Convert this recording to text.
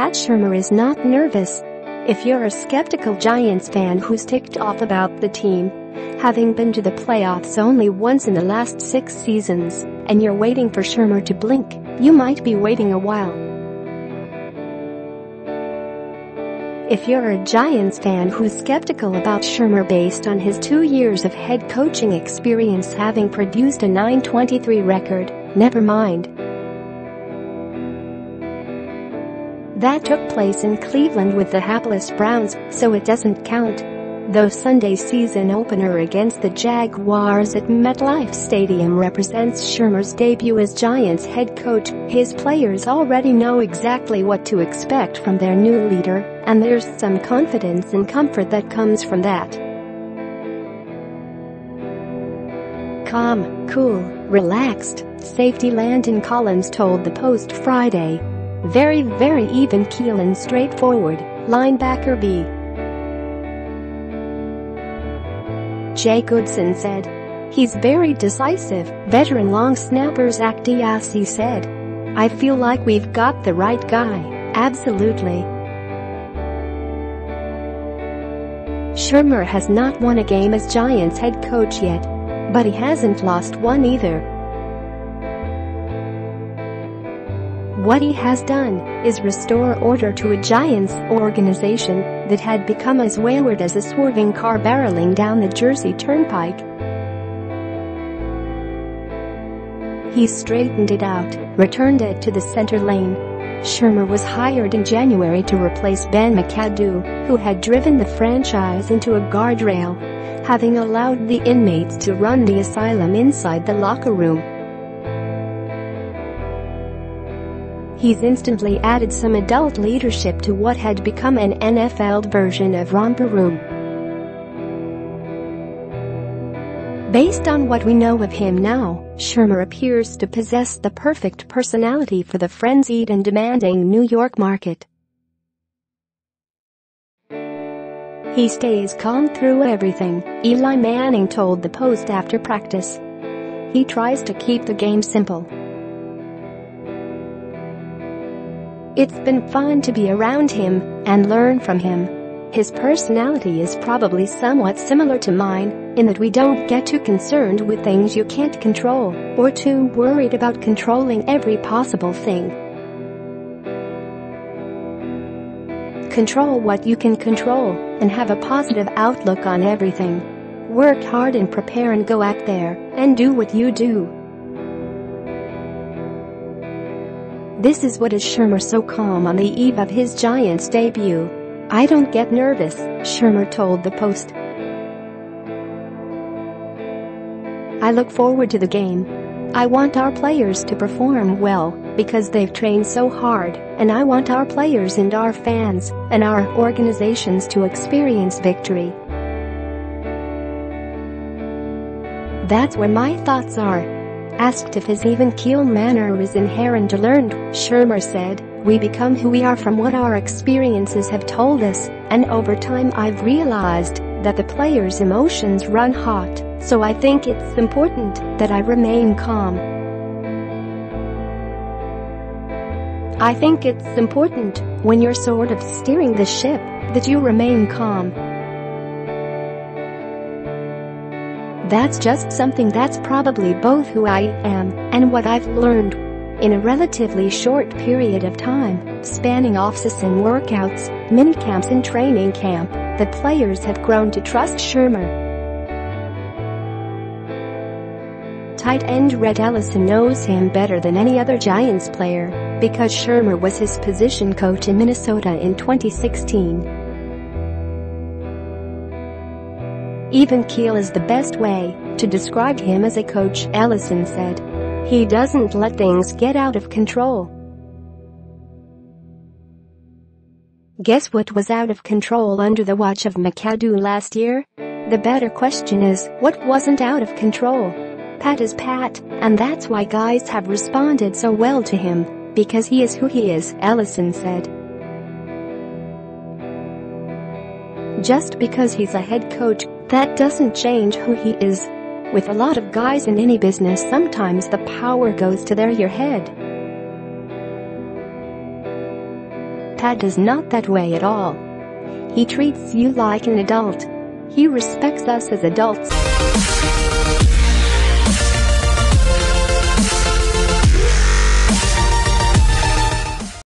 Pat Shurmur is not nervous. If you're a skeptical Giants fan who's ticked off about the team, having been to the playoffs only once in the last six seasons, and you're waiting for Shurmur to blink, you might be waiting a while. If you're a Giants fan who's skeptical about Shurmur based on his two years of head coaching experience having produced a 923 record, never mind. That took place in Cleveland with the hapless Browns, so it doesn't count. Though Sunday's season opener against the Jaguars at MetLife Stadium represents Shurmur's debut as Giants head coach, his players already know exactly what to expect from their new leader, and there's some confidence and comfort that comes from that. Calm, cool, relaxed, safety Landon Collins told the Post Friday. Very very even keel and straightforward, linebacker B. Jay Goodson said. He's very decisive, veteran long snappers Zak DeOssie said. I feel like we've got the right guy, absolutely. Shurmur has not won a game as Giants head coach yet. But he hasn't lost one either. What he has done is restore order to a Giants organization that had become as wayward as a swerving car barreling down the Jersey Turnpike. He straightened it out, returned it to the center lane. Shurmur was hired in January to replace Ben McAdoo, who had driven the franchise into a guardrail, having allowed the inmates to run the asylum inside the locker room. He's instantly added some adult leadership to what had become an NFL version of Romper Room. Based on what we know of him now, Shurmur appears to possess the perfect personality for the frenzied and demanding New York market. He stays calm through everything, Eli Manning told the Post after practice. He tries to keep the game simple, It's been fun to be around him and learn from him. His personality is probably somewhat similar to mine, in that we don't get too concerned with things you can't control, or too worried about controlling every possible thing. Control what you can control, and have a positive outlook on everything. Work hard and prepare and go out there, and do what you do. This is what is Shurmur so calm on the eve of his Giants debut. I don't get nervous, Shurmur told the Post. I look forward to the game. I want our players to perform well because they've trained so hard and I want our players and our fans and our organizations to experience victory. That's where my thoughts are. Asked if his even-keel manner is inherent or learned, Shurmur said, We become who we are from what our experiences have told us, and over time I've realized that the players' emotions run hot, so I think it's important that I remain calm. I think it's important, when you're sort of steering the ship, that you remain calm. That's just something that's probably both who I am and what I've learned. In a relatively short period of time, spanning off-season workouts, minicamps and training camp, the players have grown to trust Shurmur. Tight end Rhett Ellison knows him better than any other Giants player because Shurmur was his position coach in Minnesota in 2016. Even keel is the best way to describe him as a coach, Ellison said. He doesn't let things get out of control. Guess what was out of control under the watch of McAdoo last year? The better question is, what wasn't out of control? Pat is Pat, and that's why guys have responded so well to him, because he is who he is, Ellison said. Just because he's a head coach that doesn't change who he is. With a lot of guys in any business sometimes the power goes to their your head. Pat is not that way at all. He treats you like an adult. He respects us as adults.